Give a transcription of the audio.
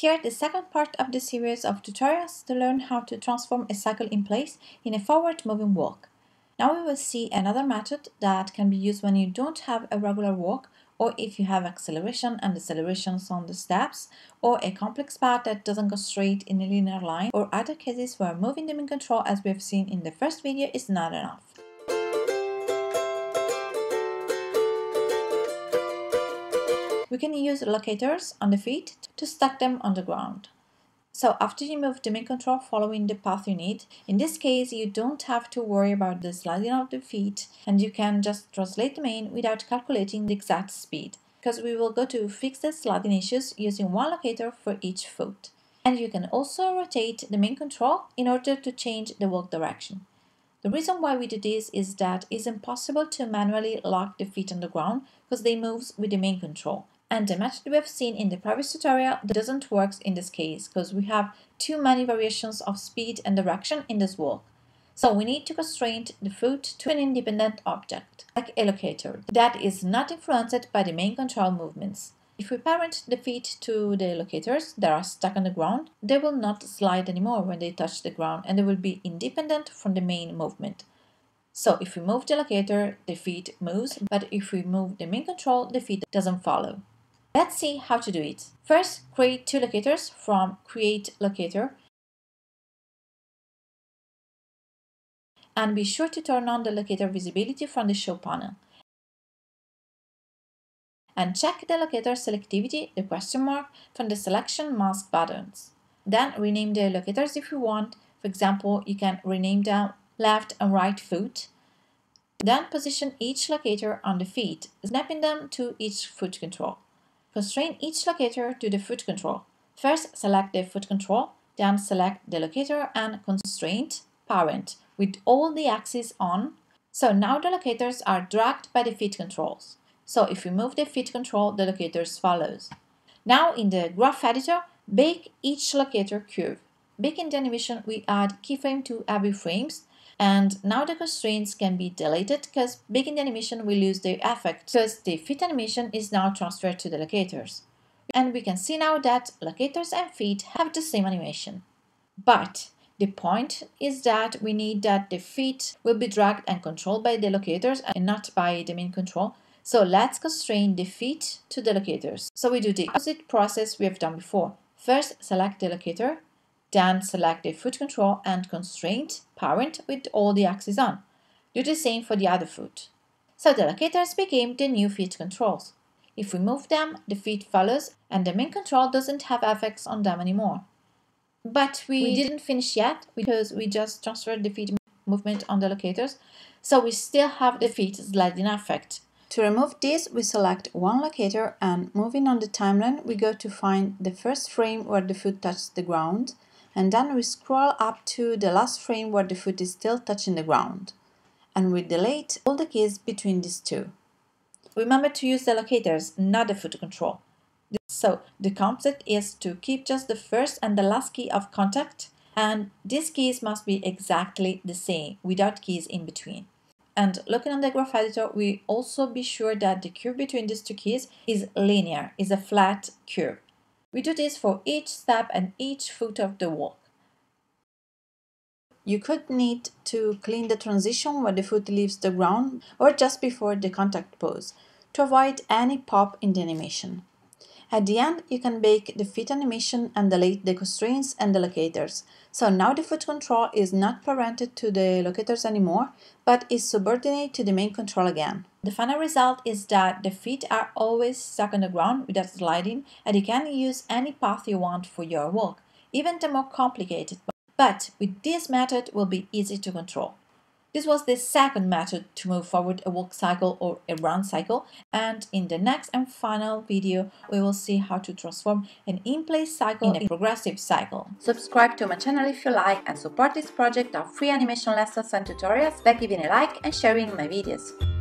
Here, the second part of the series of tutorials to learn how to transform a cycle in place in a forward-moving walk. Now we will see another method that can be used when you don't have a regular walk or if you have acceleration and decelerations on the steps, or a complex path that doesn't go straight in a linear line, or other cases where moving the main control as we have seen in the first video is not enough. We can use locators on the feet to stack them on the ground. So after you move the main control following the path you need, in this case you don't have to worry about the sliding of the feet and you can just translate the main without calculating the exact speed because we will go to fix the sliding issues using one locator for each foot. And you can also rotate the main control in order to change the walk direction. The reason why we do this is that it's impossible to manually lock the feet on the ground because they move with the main control and the method we have seen in the previous tutorial doesn't work in this case because we have too many variations of speed and direction in this walk. So we need to constrain the foot to an independent object, like a locator, that is not influenced by the main control movements. If we parent the feet to the locators that are stuck on the ground, they will not slide anymore when they touch the ground and they will be independent from the main movement. So if we move the locator, the feet moves, but if we move the main control, the feet doesn't follow. Let's see how to do it. First, create two locators from Create Locator. And be sure to turn on the locator visibility from the Show panel. And check the locator selectivity, the question mark, from the Selection Mask buttons. Then rename the locators if you want. For example, you can rename them left and right foot. Then position each locator on the feet, snapping them to each foot control. Constrain each locator to the foot control. First, select the foot control, then select the locator and constraint parent with all the axes on. So now the locators are dragged by the feet controls. So if we move the feet control, the locators follows. Now in the graph editor, bake each locator curve. Baking the animation, we add keyframe to every frames and now the constraints can be deleted because baking the animation will lose their effect because the feet animation is now transferred to the locators. And we can see now that locators and feet have the same animation. But the point is that we need that the feet will be dragged and controlled by the locators and not by the main control. So let's constrain the feet to the locators. So we do the opposite process we have done before. First, select the locator, then select the foot control and constraint parent with all the axes on. Do the same for the other foot. So the locators became the new feet controls. If we move them, the feet follows and the main control doesn't have effects on them anymore. But we, we didn't finish yet because we just transferred the feet movement on the locators, so we still have the feet sliding effect. To remove this, we select one locator and moving on the timeline, we go to find the first frame where the foot touches the ground and then we scroll up to the last frame where the foot is still touching the ground. And we delete all the keys between these two. Remember to use the locators, not the foot control. So the concept is to keep just the first and the last key of contact and these keys must be exactly the same without keys in between. And looking on the graph editor, we also be sure that the curve between these two keys is linear, is a flat curve. We do this for each step and each foot of the walk. You could need to clean the transition when the foot leaves the ground or just before the contact pose to avoid any pop in the animation. At the end, you can bake the feet animation and delete the constraints and the locators. So now the foot control is not parented to the locators anymore, but is subordinate to the main control again. The final result is that the feet are always stuck on the ground without sliding and you can use any path you want for your walk, even the more complicated, but with this method will be easy to control. This was the second method to move forward a walk cycle or a run cycle and in the next and final video we will see how to transform an in-place cycle in a progressive cycle. Subscribe to my channel if you like and support this project of free animation lessons and tutorials by giving a like and sharing my videos.